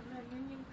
はい、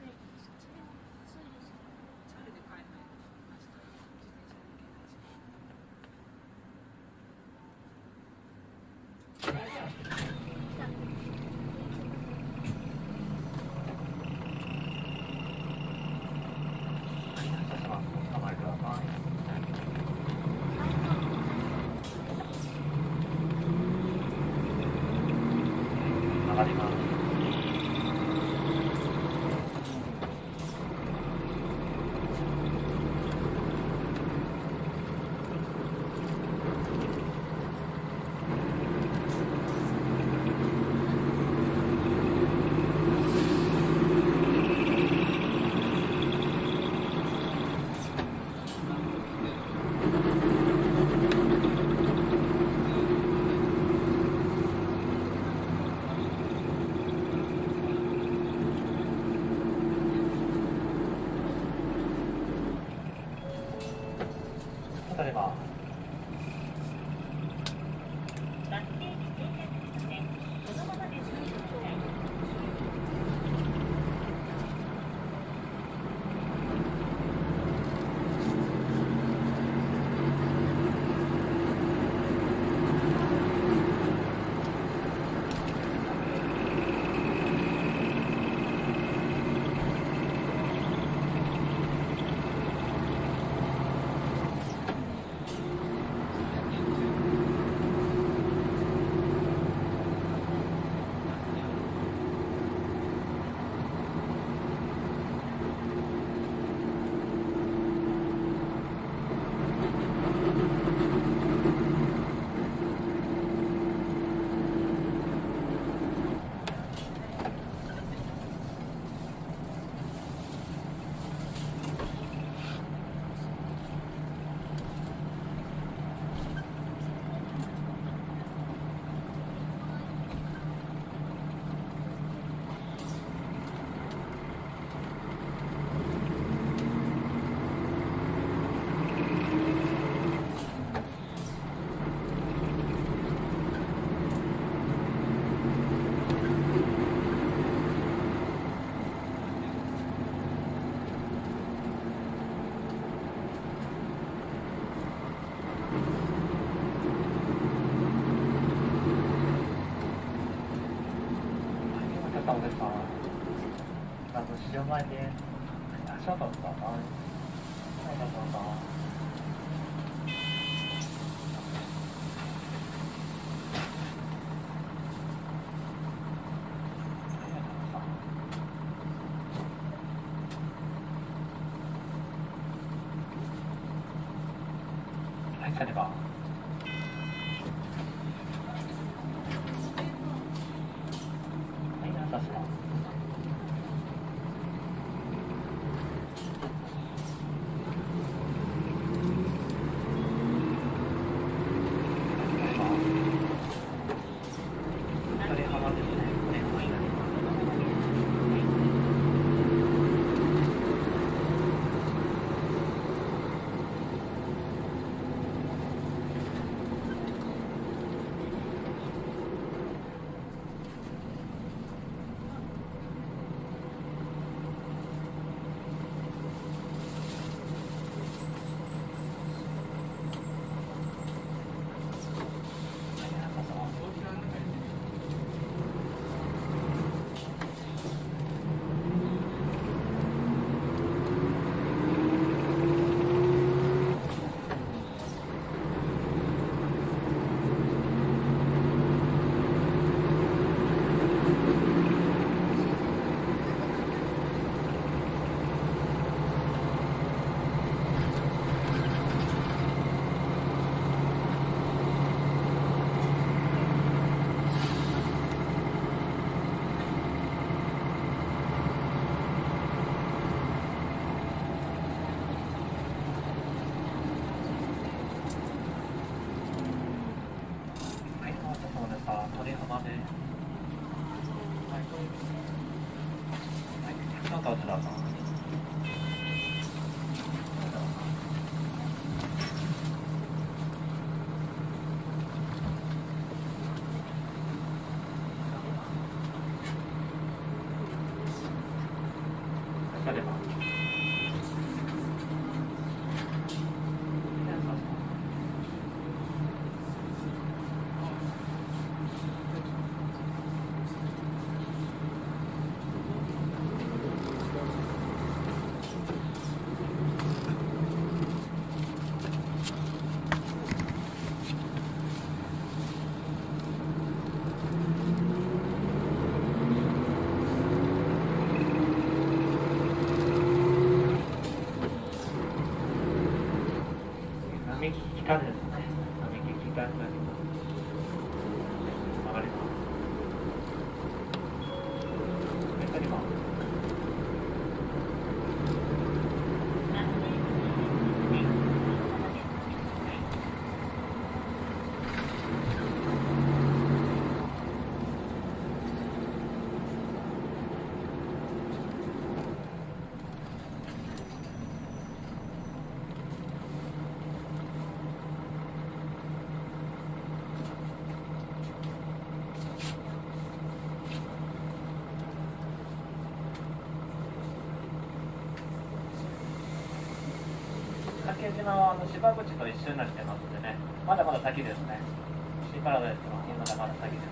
はい、されば。はい、朝します。鳥浜ですね。ね、お稲荷はい、朝します。はい、お待たせ様でした。鳥浜で。はい。はい、どうぞどうぞ。それでは。並木機関ですね。並木機関になります。曲がります。はい、取ります。のあの芝口と一緒になってますんでね、まだまだ先ですね。シーパラダイスのまだまだ先です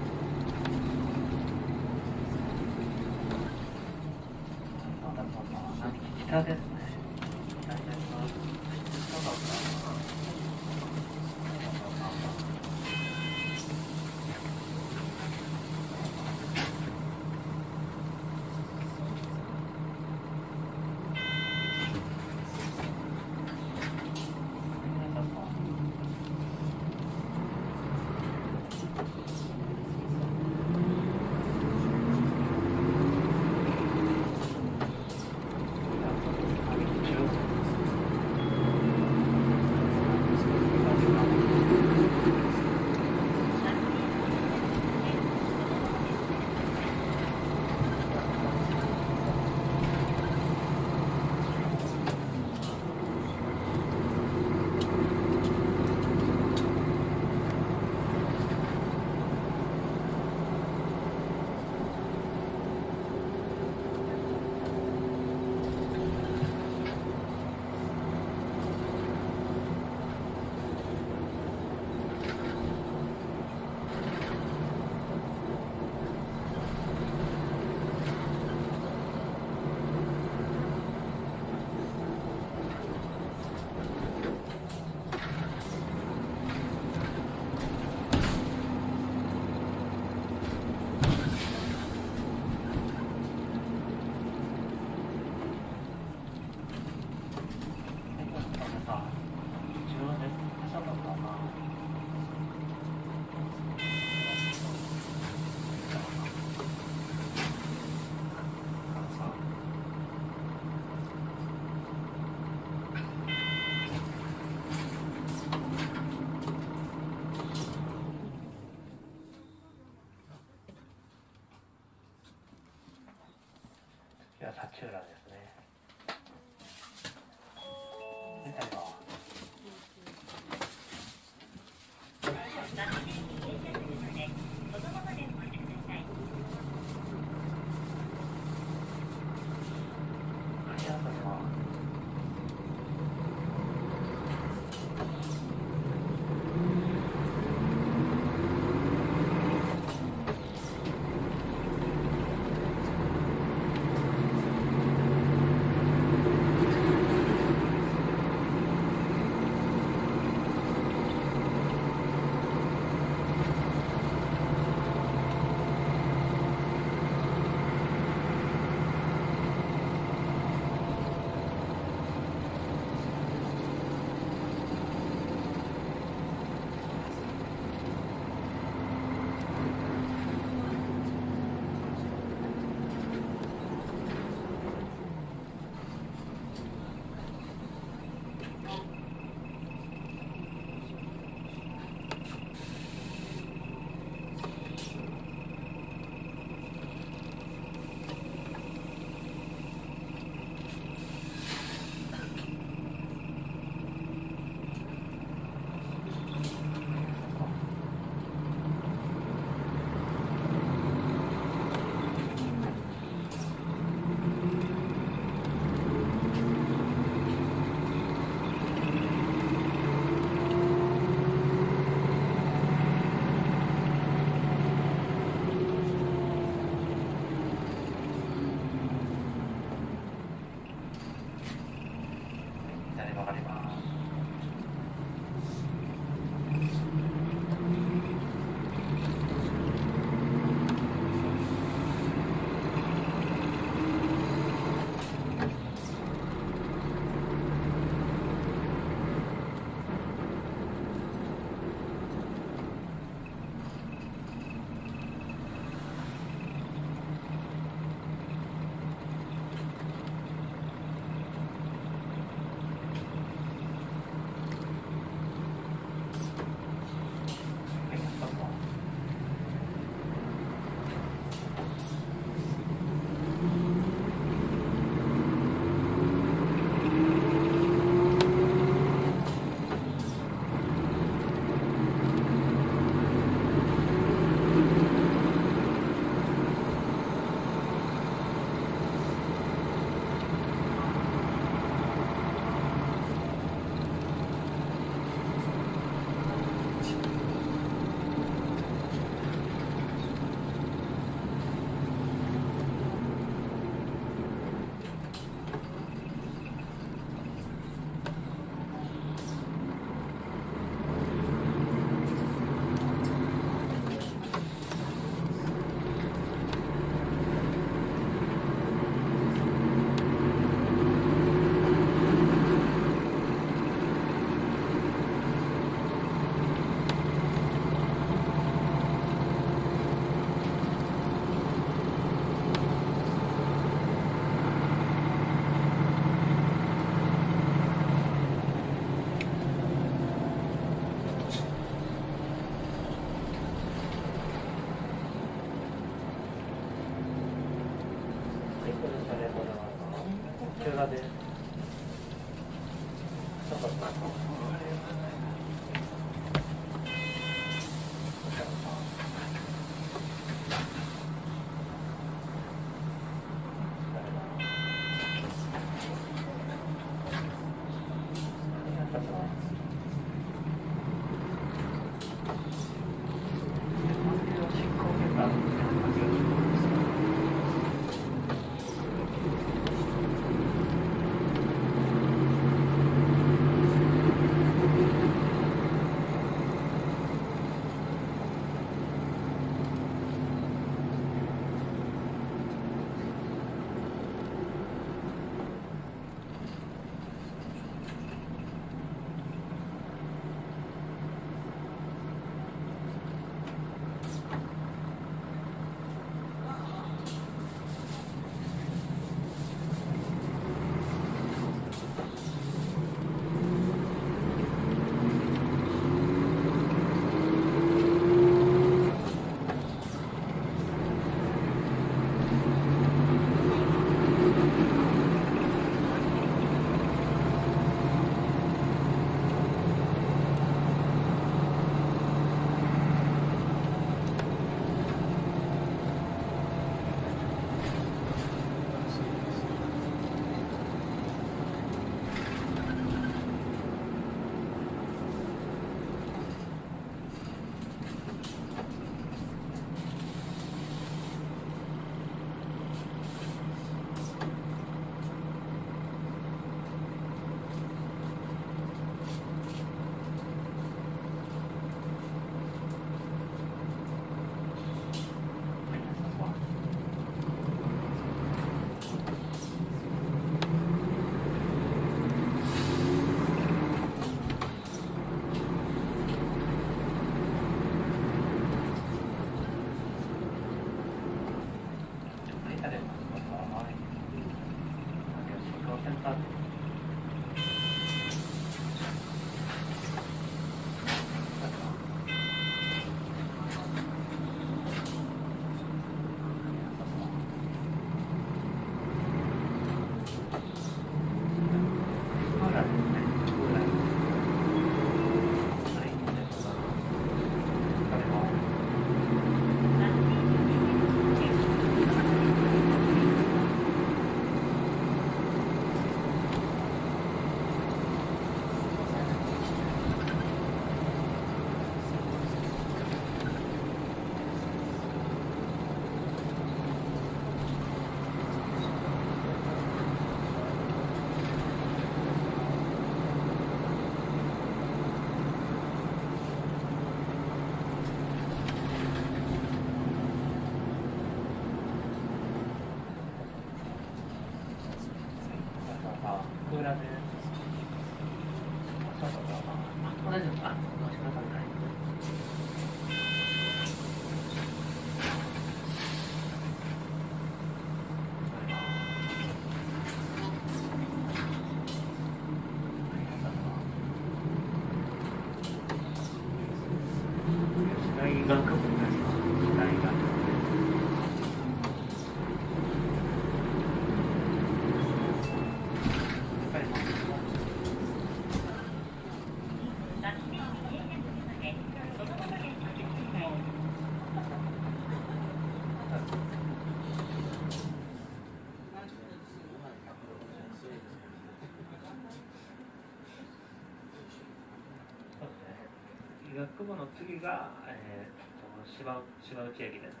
次が、えー、と芝芝内駅で。す。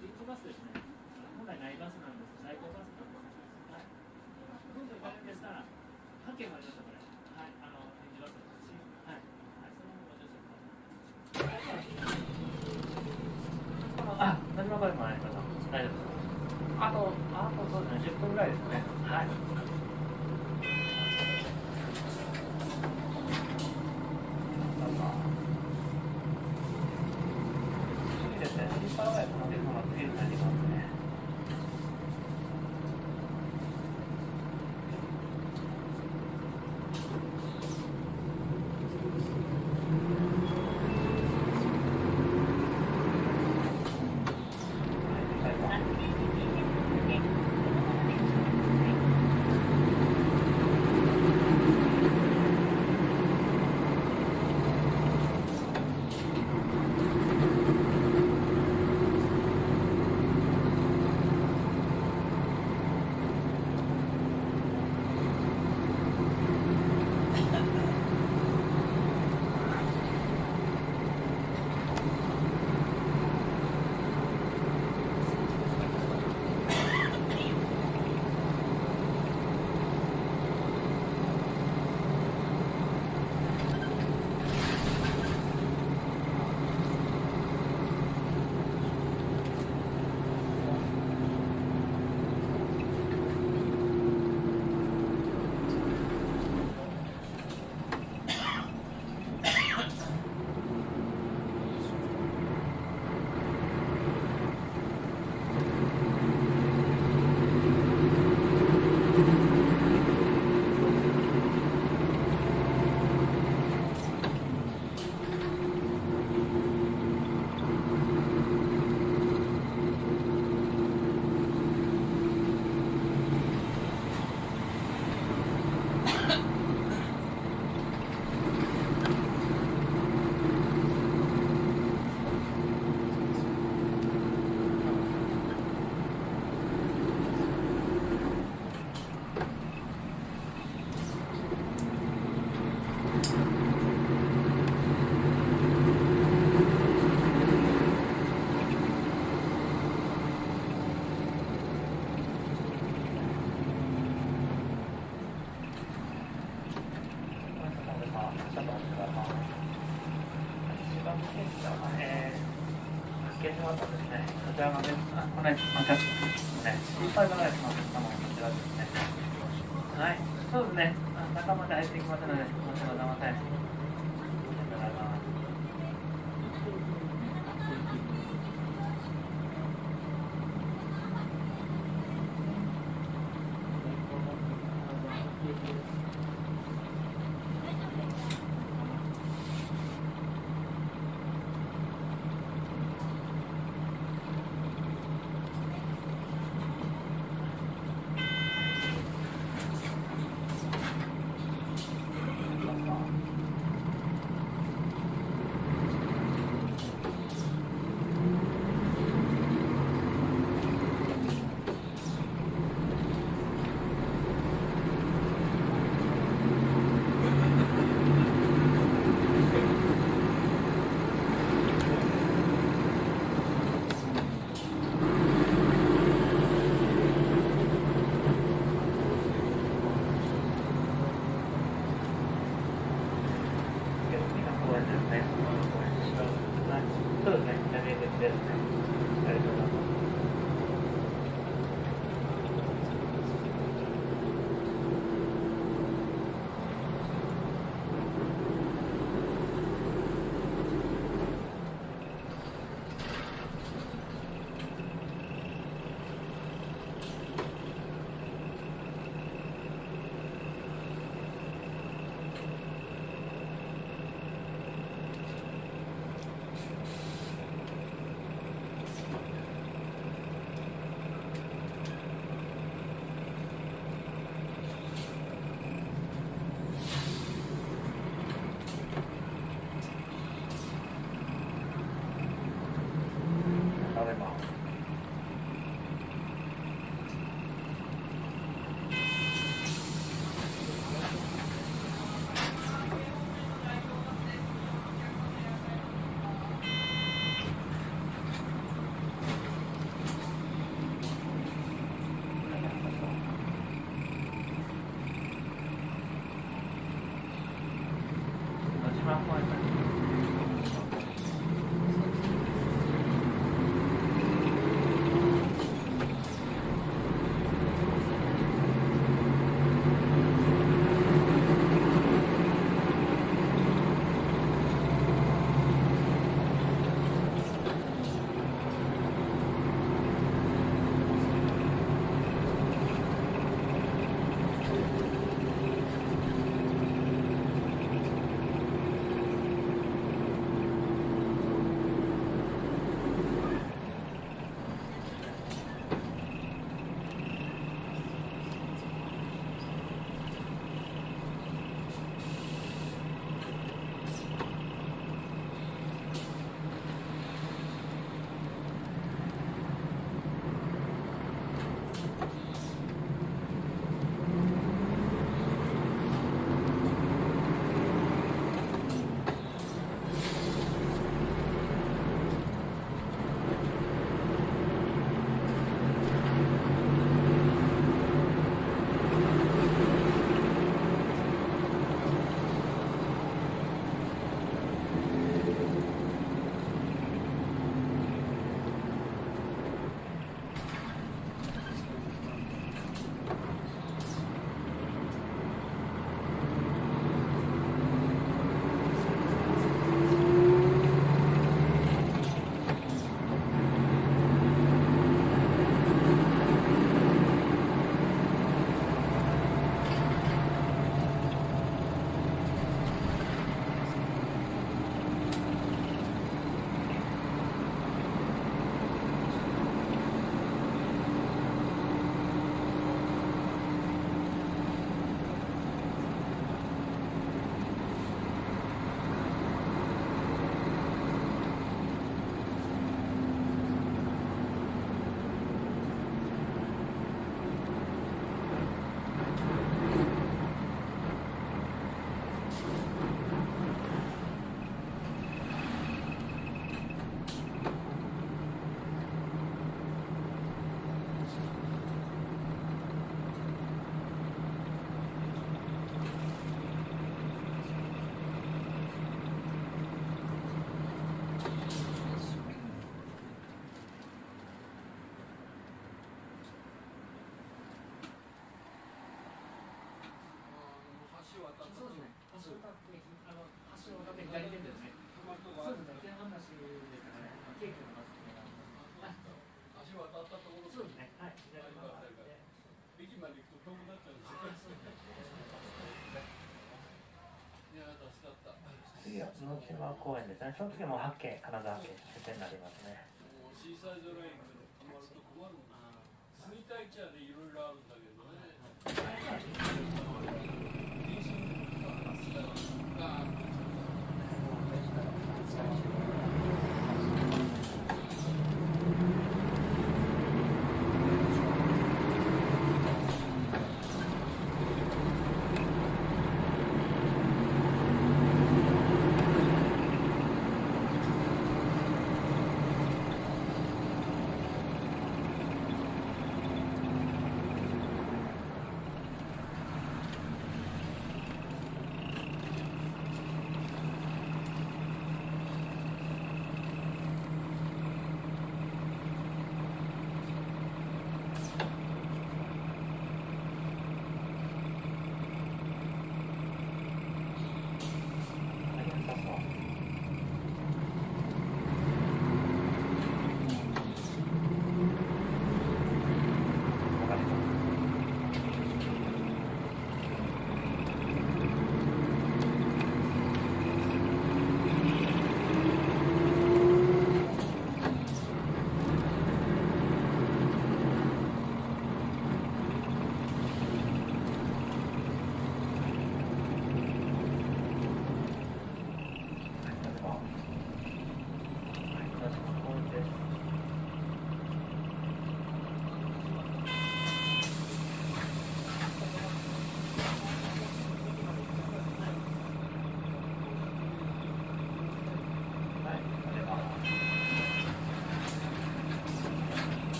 臨時バスですね。本来ないバスなんです。在庫バスなんです。はい。どんどん行かれるんですから、8もありました、から。ちらがね、あこれ、ます、ね、心配がないです。こちらですね。はい、そうですね。中まで入っていきますので、申し訳ございません。そうですね、ダメですね。ありがとうございます。食べます。野島橋渡って左出てですねそうですねですからね京急のバス停があります橋渡ったところそうですねはい左の渡って駅まで行くと遠くなっちゃうんですよいや助かった次は野島公園ですねその時も八景金沢になりますね。もうシーサイドラインで止まると困るもんい。ろいろあるんだけどね。電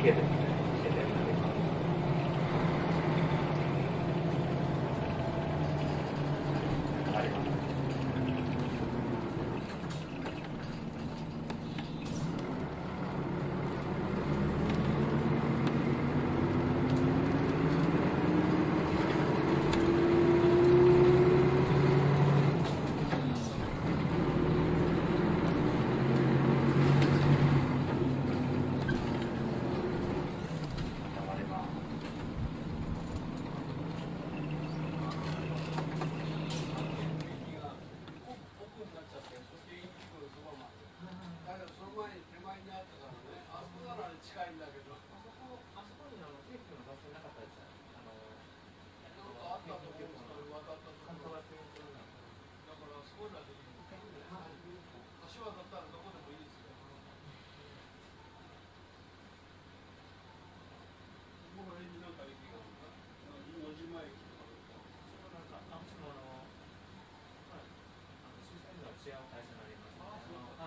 く受けるしてるので。あります。あります。駅が奥になっちゃってそして駅のそばまでだけどその前に手前にあったからねあそこなら近いんだけどあそこ、あそこにあの京急のバス停なかったですよ。あの、なんかあったと思うんですけど渡ったと関ころだ東学院となんか。からそういうのはできる橋渡ったらどこでもいいですよここら辺になんか駅があるな野島駅とかなんか、あ、もちろんあの、はい、あの、審査員が違う会社になります、ね。